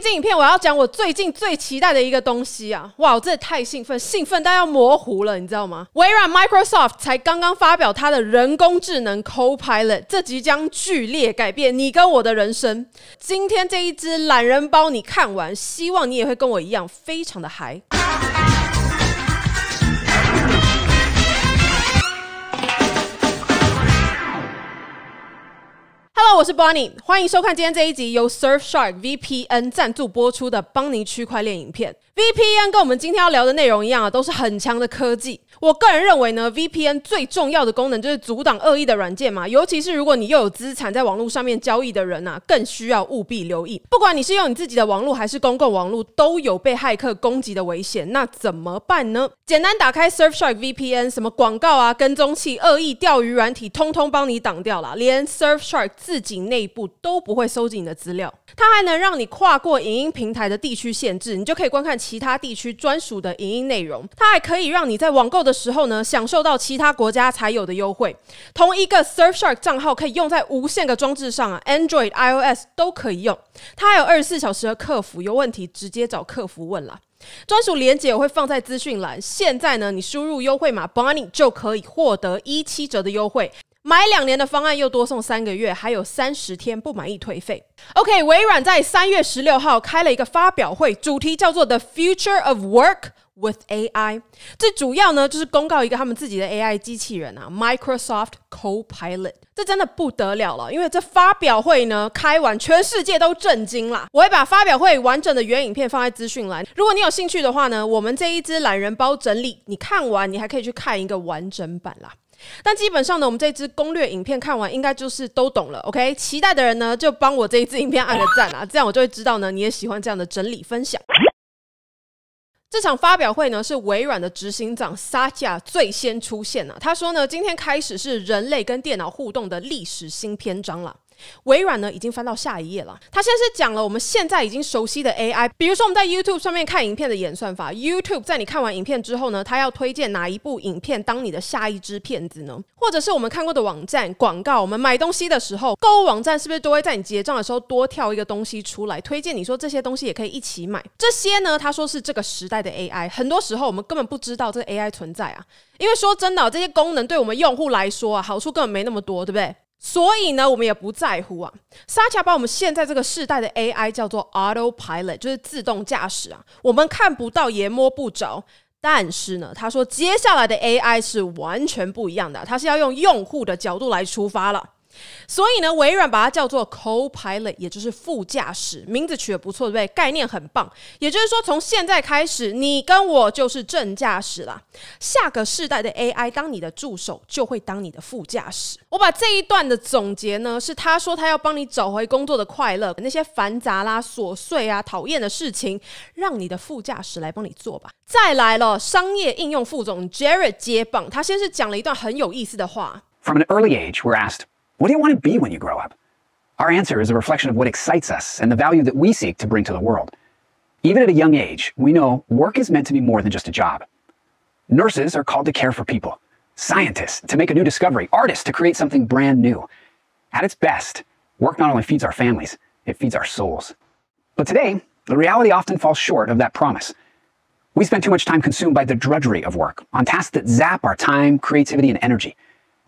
这一影片，我要讲我最近最期待的一个东西啊！哇，我真的太兴奋，兴奋到要模糊了，你知道吗？微软 Microsoft 才刚刚发表它的人工智能 Copilot，这即将剧烈改变你跟我的人生。今天这一支懒人包你看完，希望你也会跟我一样，非常的嗨。我是 Bonnie，欢迎收看今天这一集由 Surfshark VPN 赞助播出的邦尼区块链影片。VPN 跟我们今天要聊的内容一样啊，都是很强的科技。我个人认为呢，VPN 最重要的功能就是阻挡恶意的软件嘛，尤其是如果你又有资产在网络上面交易的人啊，更需要务必留意。不管你是用你自己的网络还是公共网络，都有被骇客攻击的危险。那怎么办呢？简单打开 Surfshark VPN，什么广告啊、跟踪器、恶意钓鱼软体，通通帮你挡掉了，连 Surfshark 自己内部都不会收集你的资料。它还能让你跨过影音平台的地区限制，你就可以观看其他地区专属的影音内容。它还可以让你在网购的时候呢，享受到其他国家才有的优惠。同一个 Surfshark 账号可以用在无限个装置上啊，Android、iOS 都可以用。它还有二十四小时的客服，有问题直接找客服问啦。专属链接我会放在资讯栏。现在呢，你输入优惠码 Bonnie 就可以获得一七折的优惠。买两年的方案又多送三个月，还有三十天不满意退费。OK，微软在三月十六号开了一个发表会，主题叫做 The Future of Work with AI。最主要呢就是公告一个他们自己的 AI 机器人啊，Microsoft Copilot。这真的不得了了，因为这发表会呢开完，全世界都震惊啦。我会把发表会完整的原影片放在资讯栏，如果你有兴趣的话呢，我们这一支懒人包整理，你看完你还可以去看一个完整版啦。但基本上呢，我们这支攻略影片看完，应该就是都懂了。OK，期待的人呢，就帮我这一支影片按个赞啊，这样我就会知道呢，你也喜欢这样的整理分享。这场发表会呢，是微软的执行长萨提亚最先出现了。他说呢，今天开始是人类跟电脑互动的历史新篇章了。微软呢已经翻到下一页了。他现在是讲了我们现在已经熟悉的 AI，比如说我们在 YouTube 上面看影片的演算法。YouTube 在你看完影片之后呢，它要推荐哪一部影片当你的下一支片子呢？或者是我们看过的网站广告，我们买东西的时候，购物网站是不是都会在你结账的时候多跳一个东西出来，推荐你说这些东西也可以一起买？这些呢，他说是这个时代的 AI。很多时候我们根本不知道这个 AI 存在啊，因为说真的，这些功能对我们用户来说啊，好处根本没那么多，对不对？所以呢，我们也不在乎啊。沙恰把我们现在这个世代的 AI 叫做 Autopilot，就是自动驾驶啊。我们看不到也摸不着，但是呢，他说接下来的 AI 是完全不一样的，它是要用用户的角度来出发了。所以呢，微软把它叫做 Co-Pilot，也就是副驾驶，名字取得不错，对不对？概念很棒。也就是说，从现在开始，你跟我就是正驾驶啦。下个世代的 AI 当你的助手，就会当你的副驾驶。我把这一段的总结呢，是他说他要帮你找回工作的快乐，那些繁杂啦、琐碎啊、讨厌的事情，让你的副驾驶来帮你做吧。再来了，商业应用副总 Jared 接棒，他先是讲了一段很有意思的话。From an early age, we're asked. What do you want to be when you grow up? Our answer is a reflection of what excites us and the value that we seek to bring to the world. Even at a young age, we know work is meant to be more than just a job. Nurses are called to care for people, scientists to make a new discovery, artists to create something brand new. At its best, work not only feeds our families, it feeds our souls. But today, the reality often falls short of that promise. We spend too much time consumed by the drudgery of work, on tasks that zap our time, creativity, and energy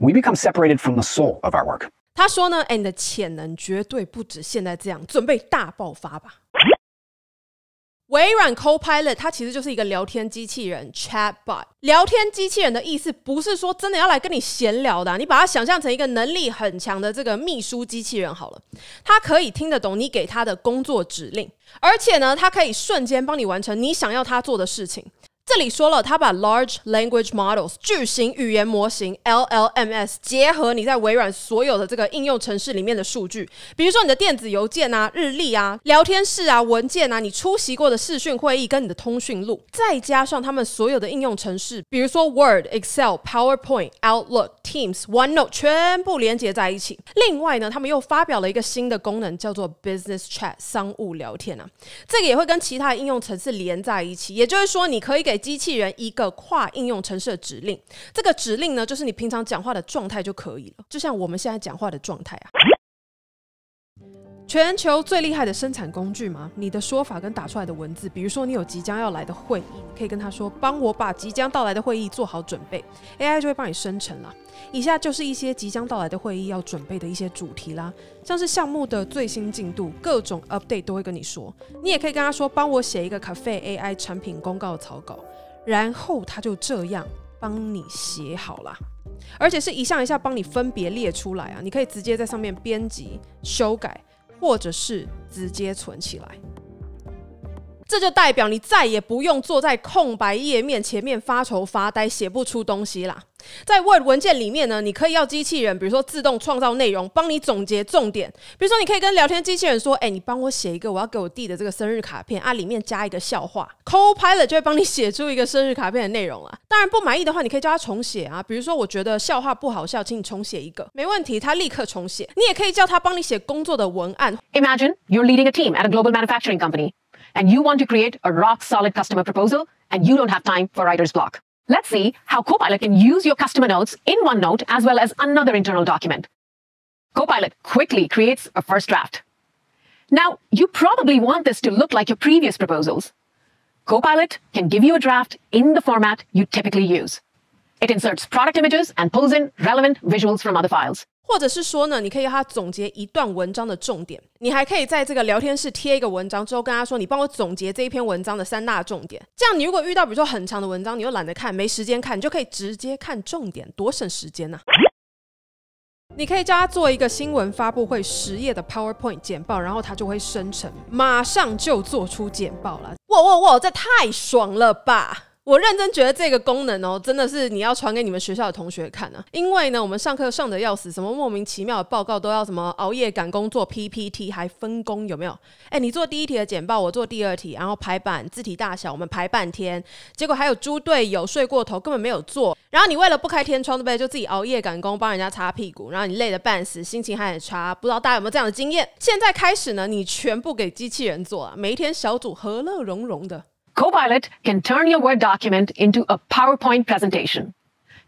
we become separated from the soul of our work. 他说呢，哎，你的潜能绝对不止现在这样，准备大爆发吧。微软 Copilot 它其实就是一个聊天机器人 Chatbot。聊天机器人的意思不是说真的要来跟你闲聊的，你把它想象成一个能力很强的这个秘书机器人好了。它可以听得懂你给它的工作指令，而且呢，它可以瞬间帮你完成你想要它做的事情。这里说了，他把 large language models 巨型语言模型 LLMs 结合你在微软所有的这个应用程式里面的数据，比如说你的电子邮件啊、日历啊、聊天室啊、文件啊、你出席过的视讯会议跟你的通讯录，再加上他们所有的应用程式，比如说 Word、Excel、PowerPoint、Outlook、Teams、OneNote 全部连接在一起。另外呢，他们又发表了一个新的功能，叫做 Business Chat 商务聊天啊，这个也会跟其他的应用程式连在一起，也就是说，你可以给机器人一个跨应用程式的指令，这个指令呢，就是你平常讲话的状态就可以了，就像我们现在讲话的状态啊。全球最厉害的生产工具吗？你的说法跟打出来的文字，比如说你有即将要来的会议，可以跟他说：“帮我把即将到来的会议做好准备。”AI 就会帮你生成了。以下就是一些即将到来的会议要准备的一些主题啦，像是项目的最新进度、各种 update 都会跟你说。你也可以跟他说：“帮我写一个 Cafe AI 产品公告草稿。”然后他就这样帮你写好了。而且是一项一项帮你分别列出来啊，你可以直接在上面编辑、修改，或者是直接存起来。这就代表你再也不用坐在空白页面前面发愁发呆，写不出东西啦。在 Word 文件里面呢，你可以要机器人，比如说自动创造内容，帮你总结重点。比如说，你可以跟聊天机器人说：“哎，你帮我写一个我要给我弟的这个生日卡片啊，里面加一个笑话。” Copilot 就会帮你写出一个生日卡片的内容了。当然，不满意的话，你可以叫他重写啊。比如说，我觉得笑话不好笑，请你重写一个，没问题，他立刻重写。你也可以叫他帮你写工作的文案。Imagine you're leading a team at a global manufacturing company. And you want to create a rock solid customer proposal and you don't have time for writer's block. Let's see how Copilot can use your customer notes in OneNote as well as another internal document. Copilot quickly creates a first draft. Now, you probably want this to look like your previous proposals. Copilot can give you a draft in the format you typically use. It inserts product images and pulls in relevant visuals from other files. 或者是说呢，你可以让他总结一段文章的重点，你还可以在这个聊天室贴一个文章之后，跟他说：“你帮我总结这一篇文章的三大重点。”这样，你如果遇到比如说很长的文章，你又懒得看，没时间看，你就可以直接看重点，多省时间呐！你可以叫他做一个新闻发布会十页的 PowerPoint 简报，然后他就会生成，马上就做出简报了。哇哇哇，这太爽了吧！我认真觉得这个功能哦，真的是你要传给你们学校的同学看啊！因为呢，我们上课上的要死，什么莫名其妙的报告都要什么熬夜赶工做 PPT，还分工有没有？哎，你做第一题的简报，我做第二题，然后排版字体大小，我们排半天，结果还有猪队友睡过头，根本没有做。然后你为了不开天窗对不对？就自己熬夜赶工，帮人家擦屁股，然后你累得半死，心情还很差。不知道大家有没有这样的经验？现在开始呢，你全部给机器人做啊，每一天小组和乐融融的。Copilot can turn your Word document into a PowerPoint presentation.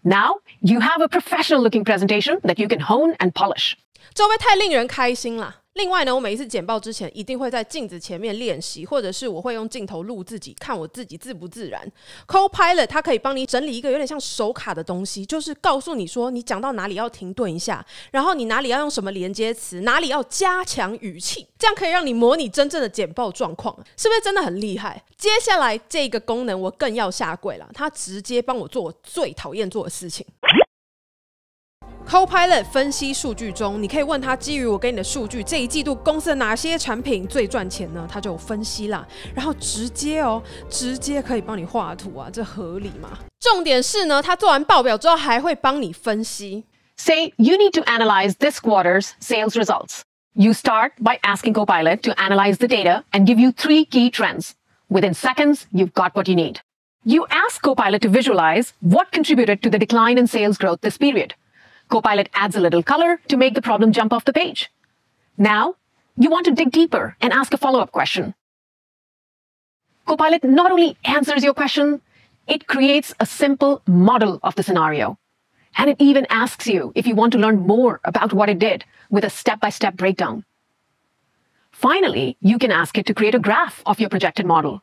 Now you have a professional looking presentation that you can hone and polish. 这会不会太令人开心了？ 另外呢，我每一次剪报之前一定会在镜子前面练习，或者是我会用镜头录自己，看我自己自不自然。Copilot 它可以帮你整理一个有点像手卡的东西，就是告诉你说你讲到哪里要停顿一下，然后你哪里要用什么连接词，哪里要加强语气，这样可以让你模拟真正的剪报状况，是不是真的很厉害？接下来这个功能我更要下跪了，它直接帮我做我最讨厌做的事情。Copilot 分析数据中，你可以问他基于我给你的数据，这一季度公司的哪些产品最赚钱呢？他就分析啦，然后直接哦，直接可以帮你画图啊，这合理吗？重点是呢，他做完报表之后还会帮你分析。Say you need to analyze this quarter's sales results. You start by asking Copilot to analyze the data and give you three key trends. Within seconds, you've got what you need. You ask Copilot to visualize what contributed to the decline in sales growth this period. Copilot adds a little color to make the problem jump off the page. Now, you want to dig deeper and ask a follow-up question. Copilot not only answers your question, it creates a simple model of the scenario. And it even asks you if you want to learn more about what it did with a step-by-step -step breakdown. Finally, you can ask it to create a graph of your projected model.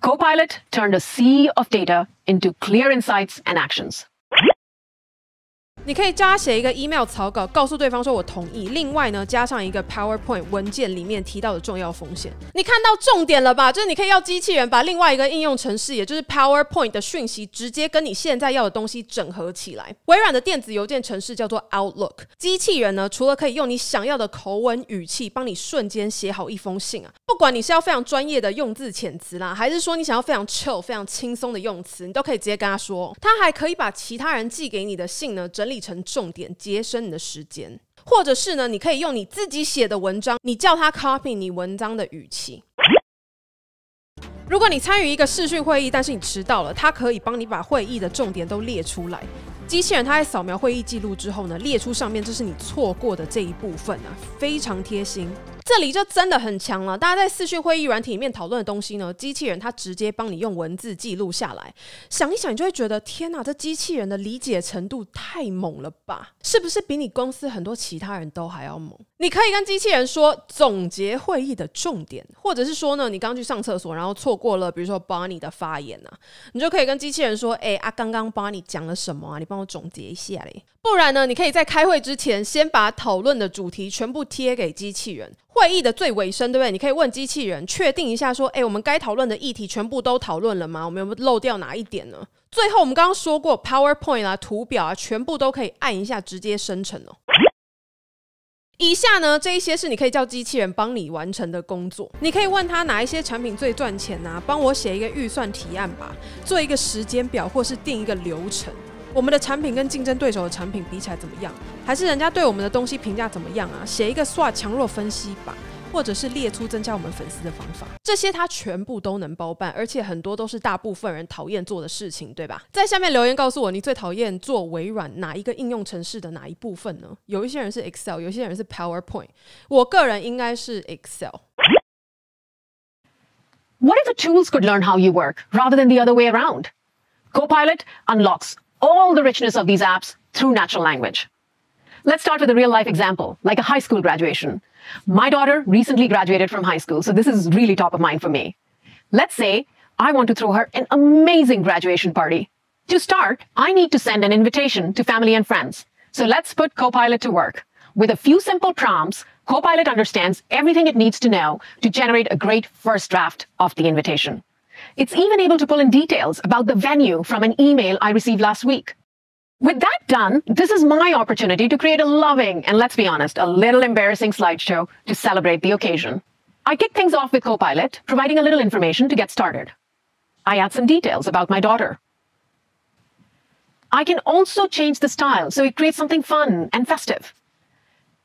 Copilot turned a sea of data into clear insights and actions. 你可以加写一个 email 草稿，告诉对方说我同意。另外呢，加上一个 PowerPoint 文件里面提到的重要风险。你看到重点了吧？就是你可以要机器人把另外一个应用程式，也就是 PowerPoint 的讯息，直接跟你现在要的东西整合起来。微软的电子邮件程式叫做 Outlook。机器人呢，除了可以用你想要的口吻语气帮你瞬间写好一封信啊，不管你是要非常专业的用字遣词啦，还是说你想要非常 chill、非常轻松的用词，你都可以直接跟他说。他还可以把其他人寄给你的信呢整理。成重点，节省你的时间，或者是呢，你可以用你自己写的文章，你叫他 copy 你文章的语气。如果你参与一个视讯会议，但是你迟到了，他可以帮你把会议的重点都列出来。机器人它在扫描会议记录之后呢，列出上面这是你错过的这一部分啊，非常贴心。这里就真的很强了。大家在视讯会议软体里面讨论的东西呢，机器人它直接帮你用文字记录下来。想一想，你就会觉得天哪，这机器人的理解程度太猛了吧？是不是比你公司很多其他人都还要猛？你可以跟机器人说总结会议的重点，或者是说呢，你刚去上厕所，然后错过了，比如说 Bonnie 的发言啊，你就可以跟机器人说：“哎啊，刚刚 Bonnie 讲了什么啊？你帮我总结一下嘞。”不然呢，你可以在开会之前先把讨论的主题全部贴给机器人。会议的最尾声，对不对？你可以问机器人确定一下，说：“哎，我们该讨论的议题全部都讨论了吗？我们有没有漏掉哪一点呢？”最后，我们刚刚说过，PowerPoint 啊、图表啊，全部都可以按一下直接生成哦。以下呢，这一些是你可以叫机器人帮你完成的工作。你可以问他哪一些产品最赚钱啊？帮我写一个预算提案吧，做一个时间表，或是定一个流程。我们的产品跟竞争对手的产品比起来怎么样？还是人家对我们的东西评价怎么样啊？写一个 SWOT 强弱分析吧。或者是列出增加我们粉丝的方法，这些他全部都能包办，而且很多都是大部分人讨厌做的事情，对吧？在下面留言告诉我，你最讨厌做微软哪一个应用程式的哪一部分呢？有一些人是 Excel，有些人是 PowerPoint，我个人应该是 Excel。What if the tools could learn how you work rather than the other way around? Copilot unlocks all the richness of these apps through natural language. Let's start with a real life example, like a high school graduation. My daughter recently graduated from high school, so this is really top of mind for me. Let's say I want to throw her an amazing graduation party. To start, I need to send an invitation to family and friends. So let's put Copilot to work. With a few simple prompts, Copilot understands everything it needs to know to generate a great first draft of the invitation. It's even able to pull in details about the venue from an email I received last week. With that done, this is my opportunity to create a loving and let's be honest, a little embarrassing slideshow to celebrate the occasion. I kick things off with Copilot, providing a little information to get started. I add some details about my daughter. I can also change the style so it creates something fun and festive.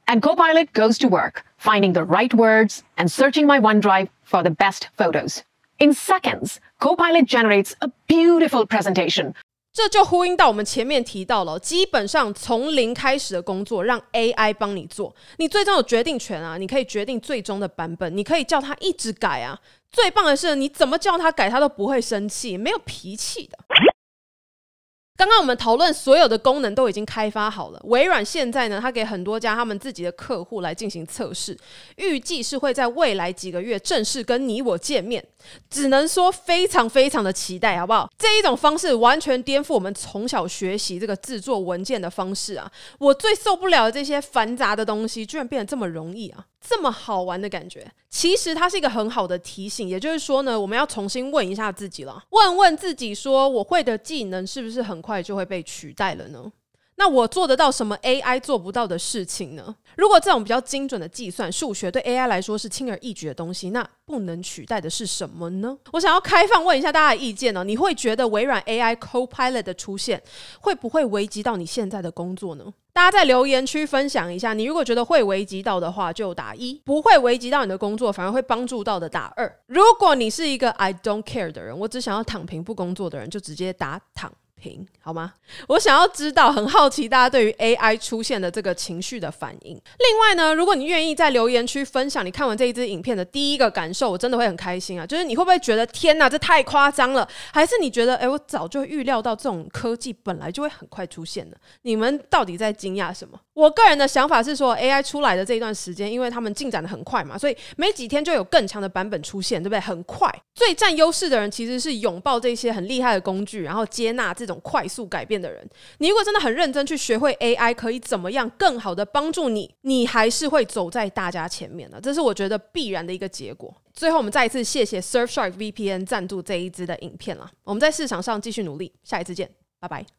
And Copilot goes to work, finding the right words and searching my OneDrive for the best photos. In seconds, Copilot generates a beautiful presentation 这就呼应到我们前面提到了，基本上从零开始的工作，让 AI 帮你做，你最终有决定权啊！你可以决定最终的版本，你可以叫它一直改啊！最棒的是，你怎么叫它改，它都不会生气，没有脾气的。刚刚我们讨论所有的功能都已经开发好了，微软现在呢，它给很多家他们自己的客户来进行测试，预计是会在未来几个月正式跟你我见面，只能说非常非常的期待，好不好？这一种方式完全颠覆我们从小学习这个制作文件的方式啊！我最受不了的这些繁杂的东西，居然变得这么容易啊！这么好玩的感觉，其实它是一个很好的提醒。也就是说呢，我们要重新问一下自己了，问问自己说，我会的技能是不是很快就会被取代了呢？那我做得到什么 AI 做不到的事情呢？如果这种比较精准的计算数学对 AI 来说是轻而易举的东西，那不能取代的是什么呢？我想要开放问一下大家的意见呢？你会觉得微软 AI Copilot 的出现会不会危及到你现在的工作呢？大家在留言区分享一下，你如果觉得会危及到的话，就打一；不会危及到你的工作，反而会帮助到的打二。如果你是一个 I don't care 的人，我只想要躺平不工作的人，就直接打躺。平好吗？我想要知道，很好奇大家对于 AI 出现的这个情绪的反应。另外呢，如果你愿意在留言区分享你看完这一支影片的第一个感受，我真的会很开心啊！就是你会不会觉得天哪，这太夸张了？还是你觉得，哎，我早就预料到这种科技本来就会很快出现的？你们到底在惊讶什么？我个人的想法是说，AI 出来的这一段时间，因为他们进展的很快嘛，所以没几天就有更强的版本出现，对不对？很快，最占优势的人其实是拥抱这些很厉害的工具，然后接纳这种。快速改变的人，你如果真的很认真去学会 AI 可以怎么样更好的帮助你，你还是会走在大家前面的，这是我觉得必然的一个结果。最后，我们再一次谢谢 Surfshark VPN 赞助这一支的影片了。我们在市场上继续努力，下一次见，拜拜。